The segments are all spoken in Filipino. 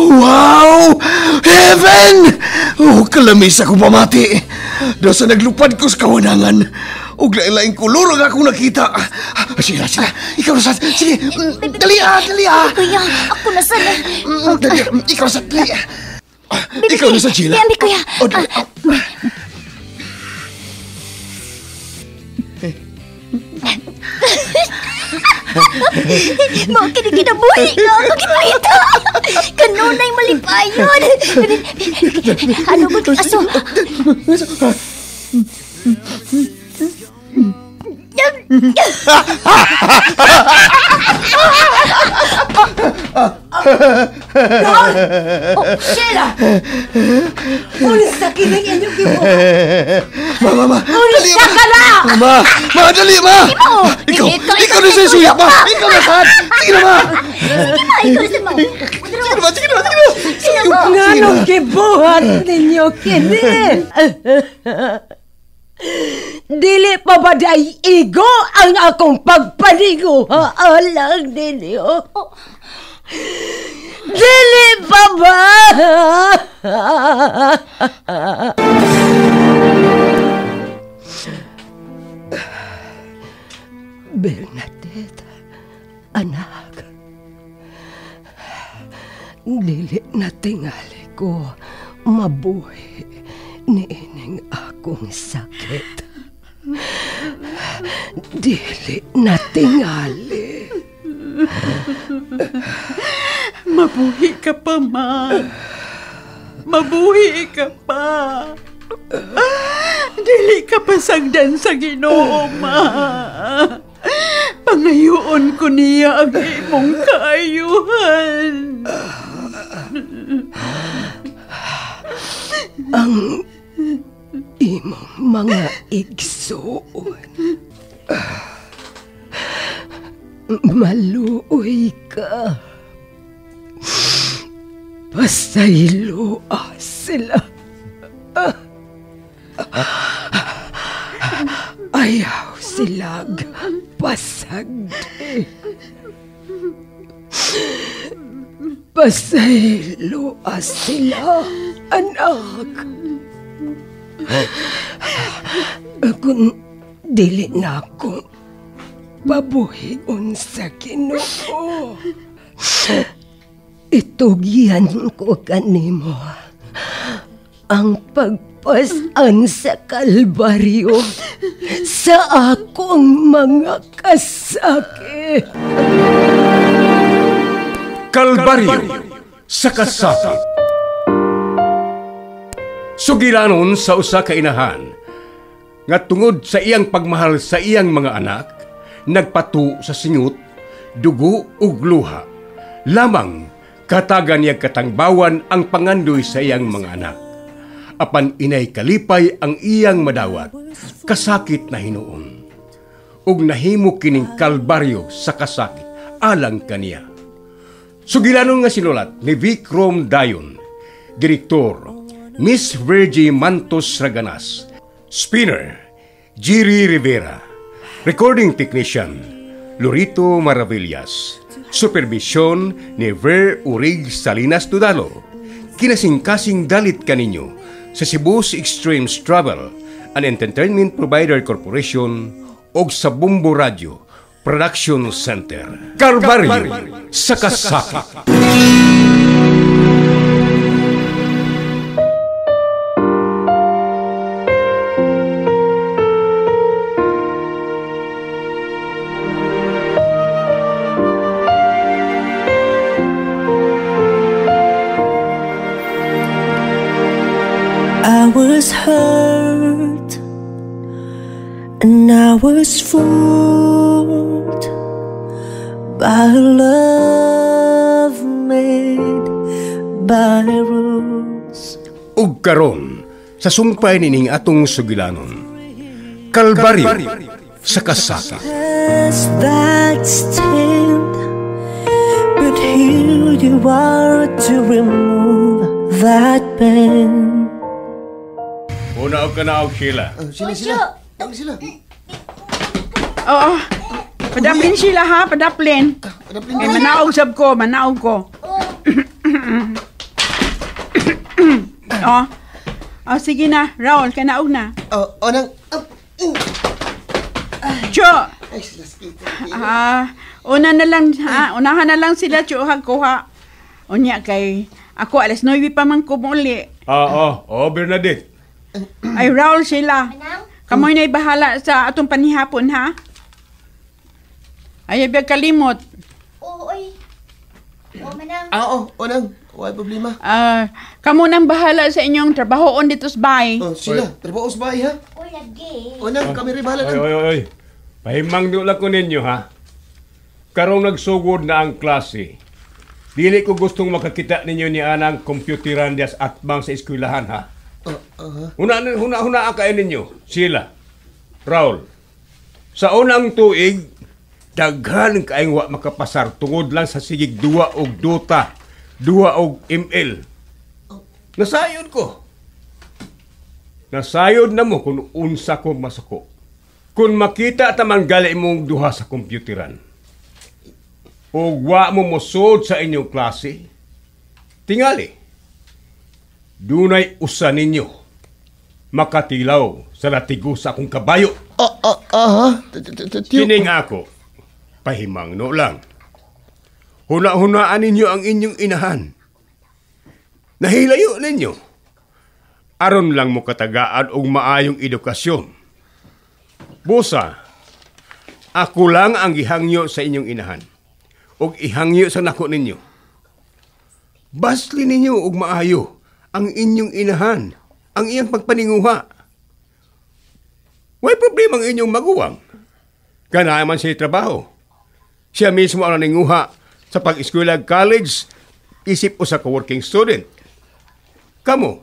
Wow! Heaven! Oh, kalamis ako pamati. Daw sa naglupad ko sa kawanangan. Ug lain-laing kuluro nga akong nakita. Ah, Sige na, sige. Ikaw na sa... Sige, mm, dali ah, dali ah. Kuya, ako na sana. Mm, Dali, mm, ikaw na sa... Dali ah. Ah, Ikaw na sa Sheila. Yan, di, kuya. Oh, dali. Ah, Mga kinikinabuhi ka ako kita. Kanunay malipayon. Ano ba aso? Sheila! Ulis sa kining inyong gibo! Ma, ma, ma. Ulis ma. ka na! Ma, ma, dali, ma. Ikaw, Ikaw, na sa ikaw, suya, ma. ikaw. Na sa... Sige na, ma. Ay, ikaw na mo. Sige na, ma, sige na, sige na. Sino mo? Nga nung gibuhat ninyo kini! Dili pa ba day igo ang akong pagpanigo alang ninyo? Dili pa ba? Bernadette, anak. Dili na tingali ko mabuhi ni ining akong sakit. Dili na tingali. Mabuhi ka pa, ma. Mabuhi ka pa. Dili ka pa sagdan sa ginoo, ma. Pangayoon ko niya ang imong kaayuhan. Ang imong mga igsoon. Maluoy ka. Pasaylo sila. Ayaw silag pasagdi. Pasaylo sila, anak. Kung dili na ako pabuhion sa Ginoo. Itugyan ko kanimo ang pagpasan sa kalbaryo sa akong mga kasakit. Kalbaryo sa kasakit. Sugilanon sa usa ka inahan nga tungod sa iyang pagmahal sa iyang mga anak nagpatu sa singut dugo ug luha. Lamang katagan niya katangbawan ang pangandoy sa iyang mga anak. Apan inay kalipay ang iyang madawat kasakit na hinuon ug nahimo kining kalbaryo sa kasakit alang kaniya. Sugilanon nga sinulat ni Vic Rom Dayon, Direktor, Miss Virgie Mantos Raganas, Spinner, Jiri Rivera, Recording Technician, Lorito Maravillas, Supervision ni Ver Urig Salinas Tudalo, kinasingkasing dalit kaninyo sa Cebu's Extremes Travel, an entertainment provider corporation, og sa Bumbo Radio, Production Center. Kalbaryo sa kasakit. I karon sa sumpay nining atong sugilanon. Kalbaryo sa kasakit. But here you are to remove that pain. Una ka na og Sheila. Ah, Sila, sila. Ang sila. Oo. Padaplin sila ha, padaplin. Padaplin Eh, manaog sab ko, manaog ko. oh. Oh, sige na, Raul, kanaog na. Oh, oh, nang... Oh, mm. Cho, Ay, kita. ah, una na lang, ha, unahan na lang sila, Cho, ha, kuha. Unya kay, ako alas 9 pa man ko muli. Ah, oh, oh, Bernadette. Ay, Raul sila. Kamoy na bahala sa atong panihapon, ha? Ay, biya kalimot. Oo, oy. Oo, manang. Ah, oh, oh, nang. Wala problema. Ah, kamo nang bahala sa inyong trabahoon dito sa bahay. Oh, sila. Trabaho sa bahay, ha? Uy, lagi. Oh, nang, kami rin bahala Oy, nang. oy, oy. Pahimang di lang ko ninyo, ha? Karong nagsugod na ang klase. Dili ko gustong makakita ninyo ni anang computeran dias at bang sa eskwelahan, ha? Oh, ha? Huna, huna, huna kayo ninyo. Sila. Raul. Sa unang tuig, daghan kaayong wa makapasar tungod lang sa sigig duwa og dota, duwa og ML. Nasayod ko. Nasayod na mo kung unsa ko masuko. Kung makita tamang gali mong duha sa kompyuteran. O wa mo mosod sa inyong klase, tingali. Dunay usa ninyo makatilaw sa latigo sa akong kabayo. Ah, ah, ah, Kining ako, pahimang no lang. Huna-hunaan ninyo ang inyong inahan. Nahilayo ninyo. Aron lang mo katagaan og maayong edukasyon. Busa, ako lang ang gihangyo sa inyong inahan. Og ihangyo sa nako ninyo. Basli ninyo og maayo ang inyong inahan, ang iyang pagpaninguha. Way problema ang inyong maguwang. Ganahan man siya trabaho. Siya mismo ang naninguha sa pag-eskwela college, isip o sa ka-working student. Kamo,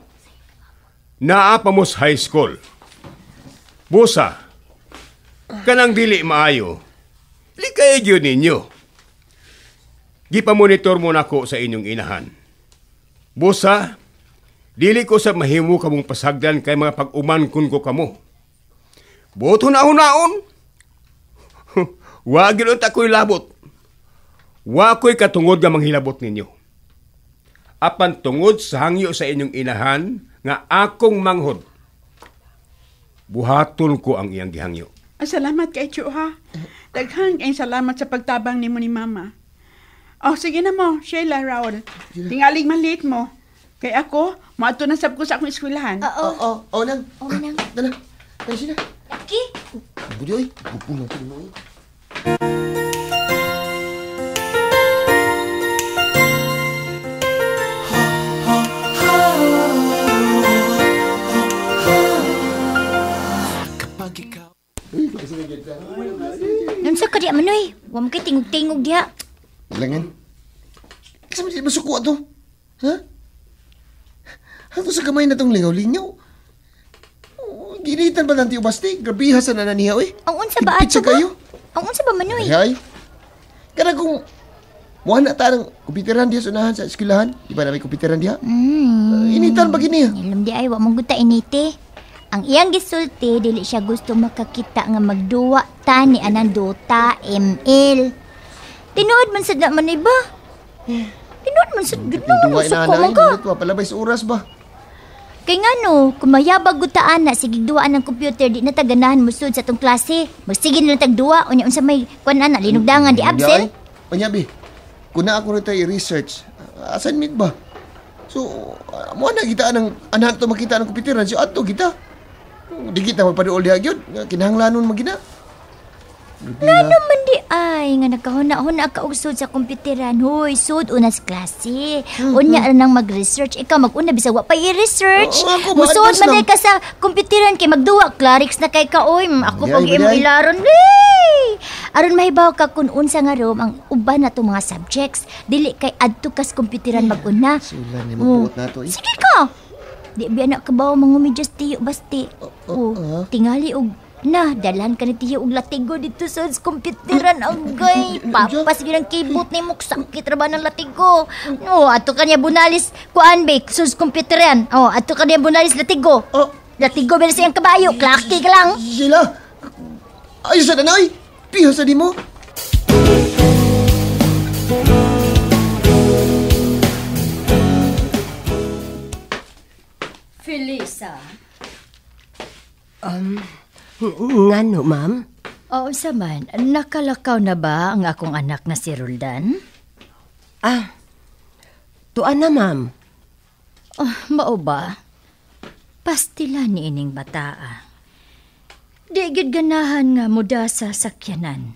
naa pa mo sa high school. Busa, kanang dili maayo, likay yun ninyo. Gipamonitor mo nako sa inyong inahan. Busa, dili ko sa mahimo kamong pasagdan kay mga pag-uman kun ko kamo. Boto na hunaon. Wa gilon ta ko'y labot. Wa ko'y katungod nga manghilabot ninyo. Apan tungod sa hangyo sa inyong inahan nga akong manghod. Buhaton ko ang iyang gihangyo. Salamat kay Cho, ha? Daghang kay salamat sa pagtabang nimo ni Mama. Oh, sige na mo, Sheila, Raul. Tingaling malit mo. Kay ako, maato na sab ko sa akong eskwelahan. Oo. Oh, oh, oh, nang. Oh, manang. Dala. Dala sila. Laki. Budi, oy. Bupong natin mo, oy. Langan. Kasi di masuko ato. Ha? Ato sa kamay na tong lingaw-lingaw. Oh, Ginitan ba ng tiyo basti? Grabiha sa nananiha, oy. Ang unsa ba ato ba? kayo. Ang unsa ba manoy? Ay, ay. Kada kung Muha na ta ng kumpiteran diya sa eskwelahan. Di ba na may kumpiteran diya? Hmm. Uh, initan ba gini? Ilam di ay wa mong guta initi. Ang iyang gisulti dili siya gusto makakita nga magduwa ta ni anang dota ML. Tinuod man sad na man iba. Tinuod man sad gid no Duwa na na. ka. Ito, palabay sa oras ba? Kay ngano, kung mayabag gutaan na sige duwaan ng computer di na taganahan mo sud sa tong klase. Magsige na lang tagduwa unya unsa may kuan ana linugdangan di absent. Panyabi, kung na ako rito i-research, uh, assignment ba? So, uh, mo na kita ng anak to makita ng kumpiteran. So, ato kita. Di kita magpaduol diha gyud. Kinahanglanon magina. Ano man di ay nga nagkahuna-huna ka og sud sa komputeran. Hoy, sud una sa klase. Unya ra nang mag-research. Ikaw mag-una bisag wa pa i-research. Oo, ako, Musud ma-advance man lang. day ka sa komputeran kay magduwa Clarix na kay ka oy. Mm, Ako pag imo ilaron. Hey! Aron mahibaw ka kung unsa nga rom ang uban na mga subjects. Dili kay adto kas komputeran mag-una. Sulan ni Oh. mabuot na to eh. Sige ka. Di ba anak ka ba mangumidyas tiyo basti? oh, Oh, ah. tingali og na, dalhan ka ni tiyo og latigo dito sa komputeran ang gay. Papas yun ang keyboard ni mo sakit ra ba ng latigo. Oh, ato kanya bunalis kuan be sus komputeran. Oh, ato kanya bunalis latigo. Oh. Latigo bilang siyang kabayo, klaki ka lang. Sila! Ayos sa nanay! Piha sa di mo! Felisa. Ngano, ma'am? Oo sa man, nakalakaw na ba ang akong anak na si Roldan? Ah, tuan na, ma'am. Oh, mao ba? Pastila ni ining bataa. Di gid ganahan nga muda sa sakyanan.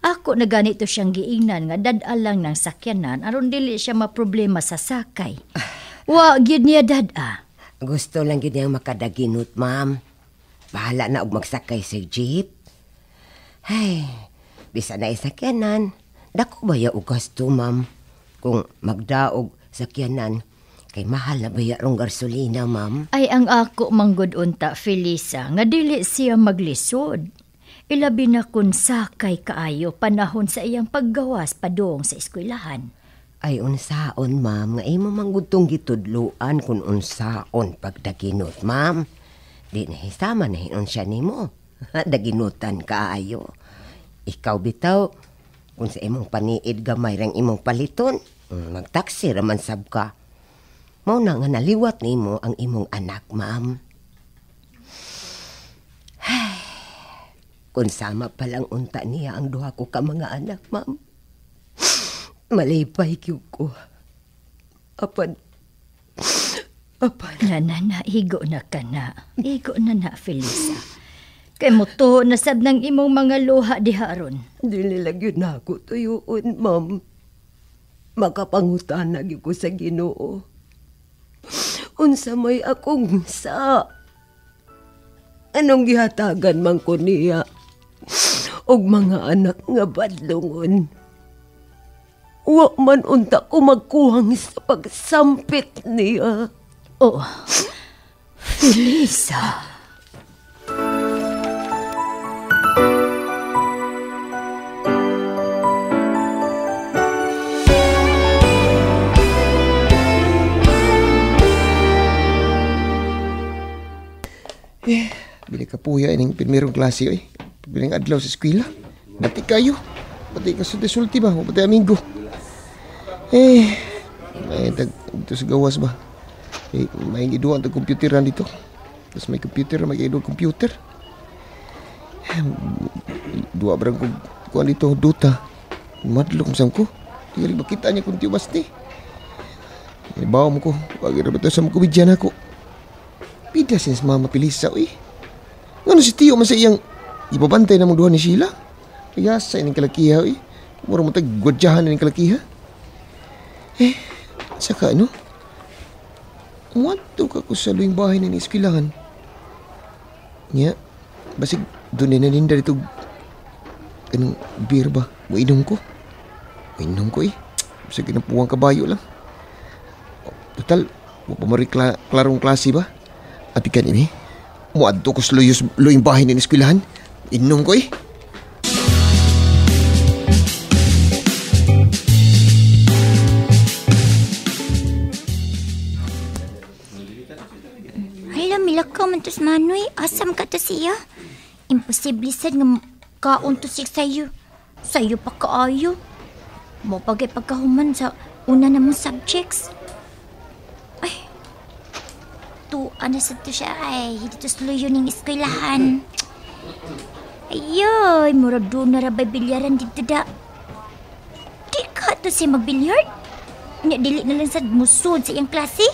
Ako na ganito siyang giingnan nga dad lang ng sakyanan aron dili siya maproblema sa sakay. Wa gyud niya dad-a. Gusto lang yun niyang makadaginot, ma'am. Bahala na og magsakay sa jeep. Ay, bisa na isakyanan. Dako ba ya og gasto, ma'am? Kung magdaog sakyanan, kay mahal na ba ya rong gasolina, ma'am? Ay ang ako manggod unta Felisa nga dili siya maglisod. Ilabi na kun sakay kaayo panahon sa iyang paggawas padong sa eskwelahan. Ay unsaon, ma'am, nga imo manggutong gitudluan kung unsaon pagdaginot, ma'am. Di na hisama na hinon siya nimo. Daginutan kaayo. Ikaw bitaw, kung sa imong paniid gamay rang imong paliton, mm, magtaksi raman sab ka. Mao na nga naliwat nimo ang imong anak, ma'am. Kung sama palang unta niya ang duha ko ka mga anak, ma'am. Malipay kyug ko. Apan, apan, Na na na, higo na ka na. Higo na na, Felisa. Kay mo to, nasab ng imong mga luha diharon. dili lang na ako tuyuon, ma'am. Makapangutan gyud ko sa ginoo. Unsa may akong sa... Anong gihatagan man ko niya? Og mga anak nga badlongon. Wa man unta ko magkuhang sa pagsampit niya. Oh, Felisa. Bili ka puya ining primerong klase oy. Biling adlaw sa eskwela. Dati kayo. Pati ka sa desulti ba? O pati amigo. Eh, may tag dito sa gawas ba? Eh, may giduan tag computeran dito. Tapos may computer, may giduan computer. Eh, Dua barang ko kuan dito duta. Madlok sam ko. Tinggal makita niya kung tiyo basti. Eh, bawa mo ko. Wag ra ba to sa mga kubidyan ako. Pida sin sa mama pilisa, uy. Ngano si Tio man sa iyang ibabantay na mong duha ni Sheila? Kaya sa ining kalakiha, uy. Mura mo tag gwadyahan na ining kalakiha. Eh, saka ano? Muadto ka ko sa luing bahay na iskilahan. Nya, basig doon na ninda dito anong beer ba? Mainom ko. Mainom ko eh. Sa kinapuwang kabayo lang. Total, mo pa mari kla klarong klase ba? At ikan ini, mo adto ko sa luyong bahay ng eskwelahan. Inom ko eh. Milakaw man to sa Manoy. Asam ka to siya. Imposible sad nga kaon to siya sa'yo. Sa'yo pa kaayo. Mo pagay pagkahuman sa una na mong subjects. Ay, tuan na sad to siya ay. Dito sa luyo ng eskwelahan. Ayoy, murag doon na rabay bilyaran dito da. Di ka to siya magbilyard? Nya dili na lang sad musod sa iyang klase.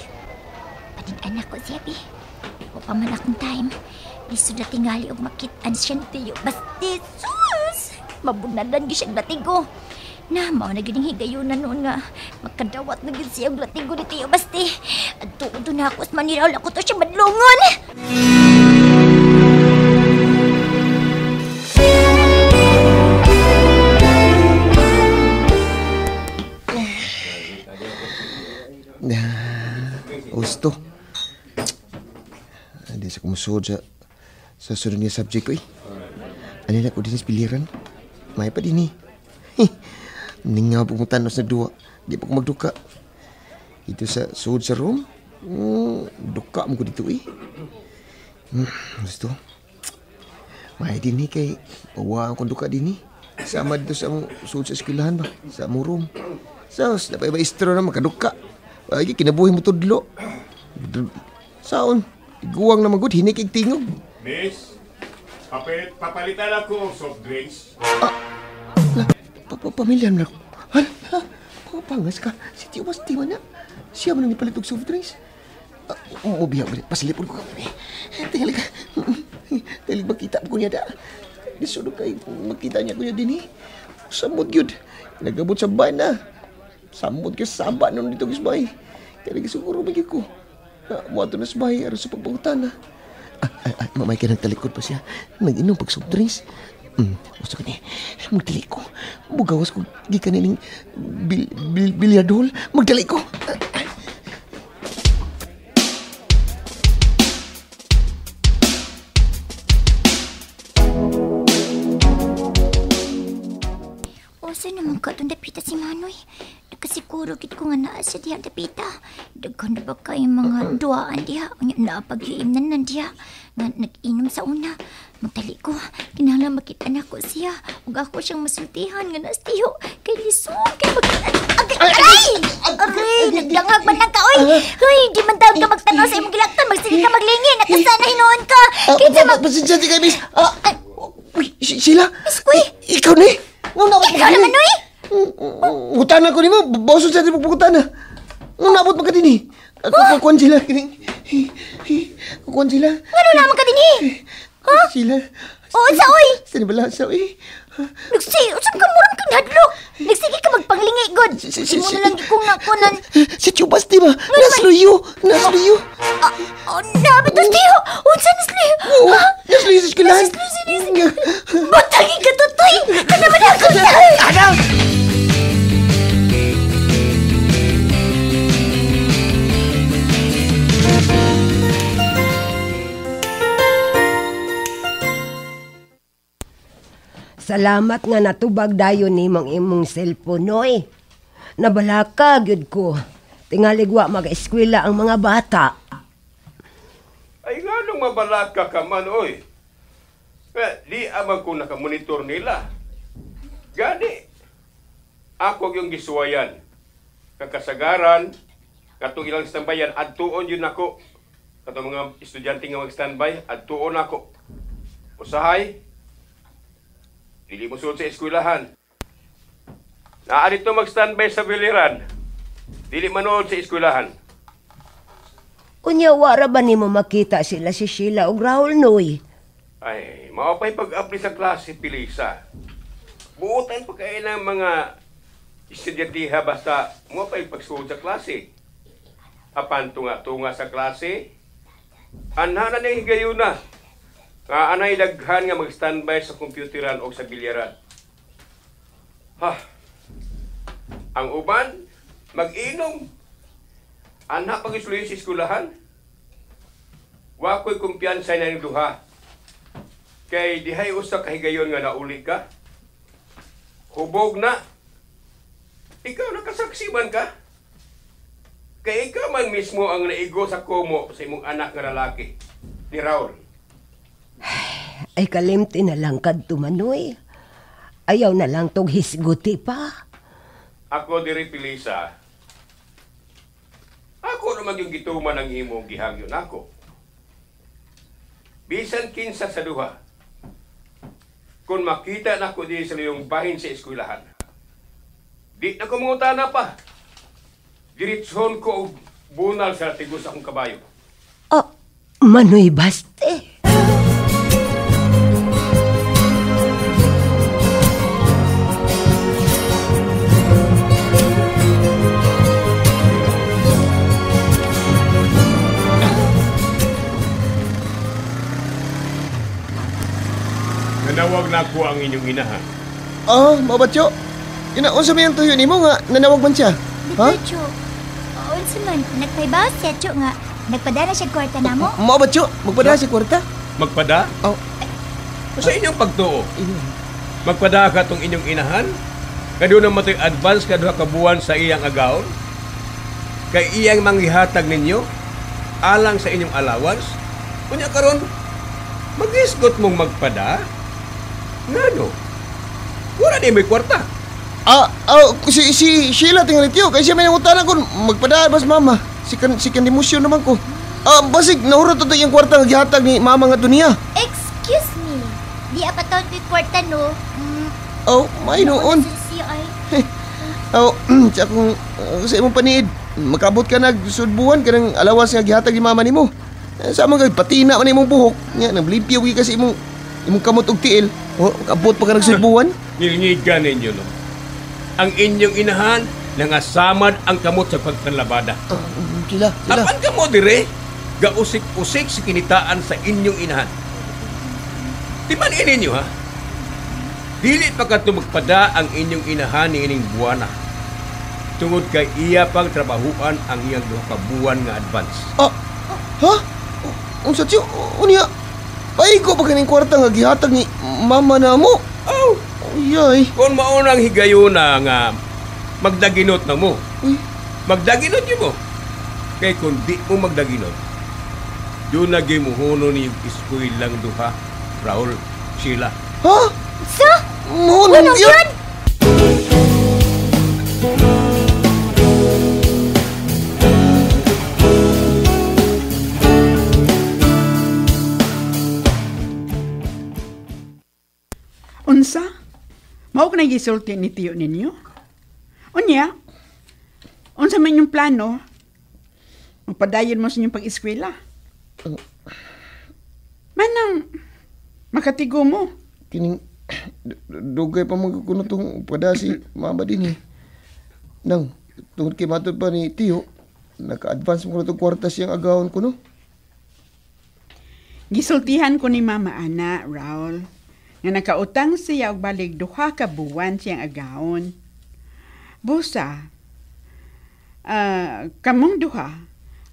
Panin anak ko siya, Bi. Pa time. Lisod na tingali og makitaan siya tiyo. Basti, sus! Mabunadan gi siya latigo. Na, mao na gining higayunan noon nga. Magkadawat na gid siya latigo ni tiyo. Basti, at tuod na ako sa maniraw ako to siya madlungon. Gusto. Ano na ko din sa piliran? May pa din eh. Ningaw po kong tanos na duwa. Di pa ko magduka. Ito sa suod sa room. Mm, duka mo ko dito eh. Hmm, gusto. May din eh kay pawaan kong duka din eh. Sama dito sa among suod sa eskwelahan ba? Sa among room. Saos, napay ba istro na makaduka. Lagi kinabuhi mo tudlo. Saon, iguwang na magud hinik ig tingog. Miss, papit, papalitan ako ng soft drinks. La, pa pa pamilya na ako. Hal, ha? Papangas ka. Si Tio Basti man na. Siya man ang nipalit og soft drinks. Uh, Umubiyak ba? Pasilipon ko ka. Tingnan ka. Dahil makita ko niya da. Disunod kay makita niya ko niya din eh. Samot yun. Nagabot sa bahay na. Samot ka saba nun dito sa bahay. Kaya siguro magiging ko. Uh, Muato na sa bahay. Aron sa pagpangutan na. Ah, ah, ah, mamay ka nagtalikod pa siya. Nag-inom pag soft drinks. Hmm, gusto ko niya. Magdali ko. Bugawas ko. Di ka niling bil, bil, bilyardol. Magdali ko. Ah, ah. Naman ka dapita si Manoy? Nakasiguro kit ko nga naa siya diha dapita. Daghan na ba kay mga duaan diha? Unya na paghiimnan nan diha. Nga nag-inom sa una. Magtali ko. Kinahanglan makita na ko siya. Ug ako siyang masultihan nga nastiyo. Kay lisong kay mag... Agay! Aray! Aray! Nagdangag man na ka, oy! Hoy, di man tawag ka magtanaw sa imong gilaktan. Magsige ka maglingin. Nakasana hinoon ka. Ah, Kaya pa- mag... pa- Pasensya di ka, miss. Ah, uy, si- sila. Squee! I- Ikaw ni. Ikaw naman, oy! Utana ko ni mo. Bawson sa di pagpagutana. Nung nabot mo ka din eh. Kukuan sila. Kukuan sila. Ano naman ka din eh? Sila. Oo, sa oy! Sila bala sa eh. Nagsay, usap ka murang kang hadlok. Nagsige ka magpanglingi, God. Si- si- Imo si- na lang kung nakunan. Si Chubas di ba? Nasluyo. Nasluyo. Oh, nabi to, Tiyo. Unsa Salamat nga natubag dayon ni mong imong cellphone, noy. Nabalaka, gyud ko. Tingaligwa mag-eskwela ang mga bata. Ay nga nung mabalat ka ka man, oy. Eh, di amang ko nakamonitor nila. Gani. Ako yung gisuwayan. Kakasagaran, katong ilang standbyan, adtuon yun ako. Katong mga estudyante nga mag-standby, adtuon ako. Usahay, dili mo suot sa eskwelahan. Naa dito mag-standby sa biliran. Dili manood sa eskwelahan. Unya, wara ba ni mo makita sila si Sheila o Raul, noy? Ay, maupay pag-apply sa klase, Pilisa. Buutan pa kayo ng mga estudyantiha basta maupay pagsuod sa klase. Apan tunga-tunga sa klase, anha na na higayon na. Nga anay daghan nga mag-standby sa kompyuteran o sa bilyaran. Ha, ang uban, mag-inom. Anha pag sa eskwelahan. Wa ko'y kumpiyansa na duha. Kay dihay usa ka higayon nga nauli ka. Hubog na. Ikaw nakasaksi man ka. Kay ikaw man mismo ang naigo sa komo sa imong anak nga lalaki. Ni Raul. Ay kalimti na lang kad tumanoy. Ayaw na lang tog hisguti pa. Ako diri Pilisa. Ako naman yung gituman ng imong gihangyo nako. Bisan kinsa sa duha. Kung makita na ko di sa iyong bahin sa eskwelahan. Di na ko mangutana pa. Diritson ko og bunal sa tigos akong kabayo. Oh, manoy baste. Nanawag na ko ang inyong inahan. Ah, mabatyo. Inaon sa mayang tuyo ni mo nga, nanawag man siya. Ha? Dito, Unsa man, nagpaybaw siya, Cho, nga. Nagpadala siya kwarta na mo. Mabatyo, magpadala si kwarta. Magpada? Oh, Sa inyong pagtuo. Magpada ka tong inyong inahan? Kado na matoy advance kaduha ka buwan sa iyang agawon? Kay iyang manghihatag ninyo? Alang sa inyong allowance? Kunya karon, mag-isgot mong magpada? Ngano? Wala di may kwarta. Ah, ah, si, si Sheila tinggal tiyo. Kaya siya may nangutana ko. Magpadaan bas mama. Si kan si kan demusyon naman ko. Ah, basig nahurot to yung kwarta nga gihatag ni mama nga niya. Excuse me. Di apaton ko kwarta no. Mm, Oh, may noon. sa. Oh, sa akong uh, sa imong paniid. Makabot ka nag sudbuan ka ng alawas nga gihatag ni mama nimo. Eh, Sa mga patina man imong buhok. Nya nablimpyaw gi kasi imong imong kamot og tiil. Oh, kabot pa ka nagsudbuan. Nilngigan ninyo, no? Ang inyong inahan, nangasamad ang kamot sa pagkanlabada. Oh, sila, sila. Apan ka mo dire, gausik-usik si kinitaan sa inyong inahan. Di man ninyo, ha? Dili pa ka magpada ang inyong inahan ni ining buwana. Tungod kay iya pang trabahuan ang iyang duha ka buwan nga advance. Ah, ha? Unsa tiyo? Unya. Paigo pa kaning kwarta nga gihatag ni mama na mo. Oh, Uyay. kung maunang higayuna nga magdaginot na mo, Uy. magdaginot yun mo. Kay kung di mo magdaginot, doon na gimuhuno ni yung iskoy lang duha, Raul, Sheila. Ha? Sa? Mo Ano nang yan? Mao ko nagisulti ni tiyo ninyo? Unya? Unsa man yung plano? Magpadayon mo sa inyong pag-eskwela. Manang, makatigo mo. Kining dugay pa magkuno tong pada si mama din eh. Nang tungod kay matod pa ni Tiyo, naka-advance mo na tong kwarta siyang agawon ko no. Gisultihan ko ni Mama Ana, Raul, nga nakautang siya og balig duha ka buwan siyang agaon. Busa, ah, kamong duha,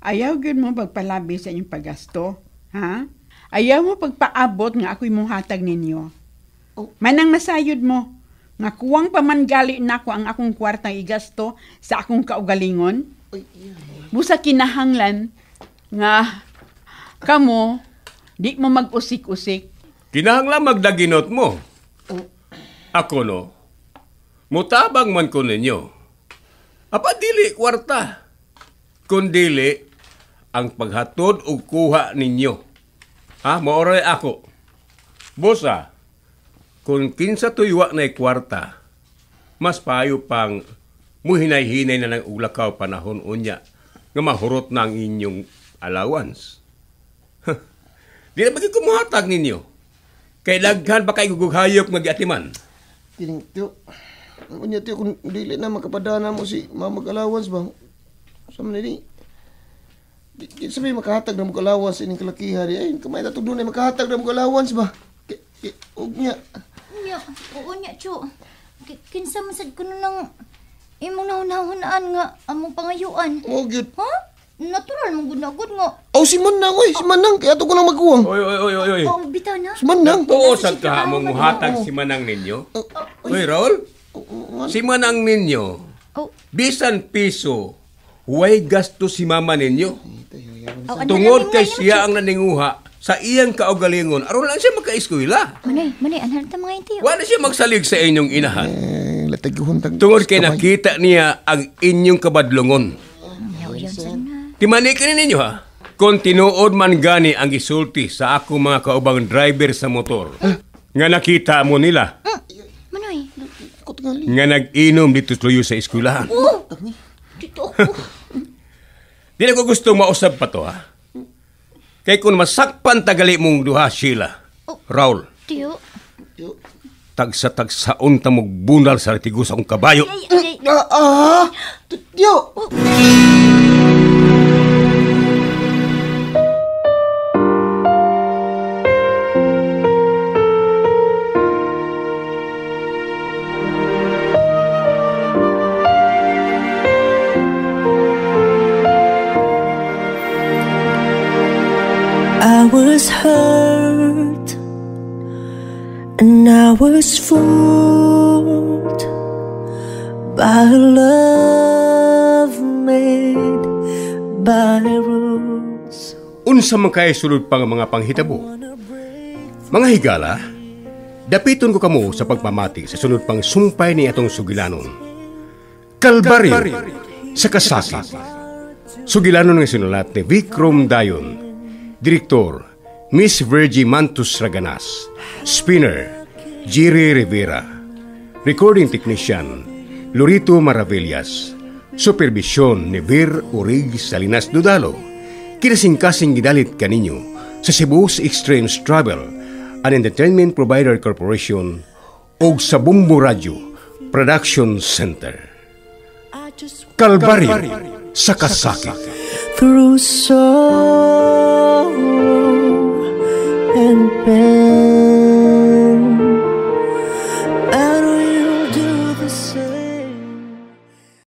ayaw gyud mo pagpalabi sa inyong paggasto, ha? Ayaw mo pagpaabot nga ako'y mong hatag ninyo. Manang nasayod mo, nga kuwang pamangali nako ang akong kwartang igasto sa akong kaugalingon. Busa kinahanglan nga kamo di mo mag-usik-usik. Kinahanglan magdaginot mo. Ako no, mutabang man ko ninyo. Apa dili kwarta. Kundili ang paghatod o kuha ninyo. Ha, maoray ako. Bosa, kung kinsa tuywa na kwarta, mas payo pang muhinay-hinay na ng ulakaw panahon unya nga mahurot na ang inyong allowance. Di na bagay kumuhatag ninyo. Kay daghan pa kay gugughayop nga giatiman. Kining Tiyo, unya Tiyo kung dili na makapadana mo si mama allowance ba? Sa man ni Di sabi makahatag na mo allowance ining kalakihan di ay kamay natog dunay makahatag na mo allowance ba? Ug nya. Nya, oo Cho. Ki- Kinsa man sad ko na lang imong naunahunaan nga among pangayuan. Mo gyud. Ha? Natural mong gunagod nga. Aw si Manang oy, si Manang kaya to ko lang magkuwang. Oy, oy, oy, oy, oy. Oh, bitaw na. Si Manang. Tuo sa ka mong muhatag si manang ninyo. Oy, Raul. Si manang ninyo, Oh, bisan piso, huway gasto si mama ninyo. oh ano Tungod kay siya ang naninguha sa iyang kaugalingon, aron lang siya magka-eskwela. Manay, manay, ano ta mga intiyo? Wala siya magsalig sa inyong inahan. Eh. Tungod kay nakita niya ang inyong kabadlongon. Yaw, yaw, sana. Timani ka ninyo ha. Kung tinuod man gani ang gisulti sa ako mga kaubang driver sa motor, nga nakita mo nila, Manoy, nga nag-inom dito tuloy sa eskwelahan. oh, dito ako. Di na ko gusto mausap pa to ha. Kay kung masakpan tagali mong duha, Sheila, Raul, Tiyo. tagsa-tagsaon ta mong bunal sa tigo sa akong kabayo. Ay, ay, ay. Ah, ah, Tiyo. Rules. Unsa man kay sulod pa nga mga panghitabo? Mga higala, Dapiton ko kamo sa pagpamati sa sunod pang sumpay ni atong sugilanon. Kalbaryo sa kasakit. Sugilanon nga sinulat ni Vikram Dayon, Direktor Miss Virgie Mantus Raganas, Spinner Jiri Rivera, Recording Technician Lorito Maravillas, Supervision ni Vir Urig Salinas Dudalo, kinasing-kasing gidalit kaninyo sa Cebu's Extremes Travel, an entertainment provider corporation, o sa Bumbo Radio Production Center. Kalbaryo sa kasakit. through so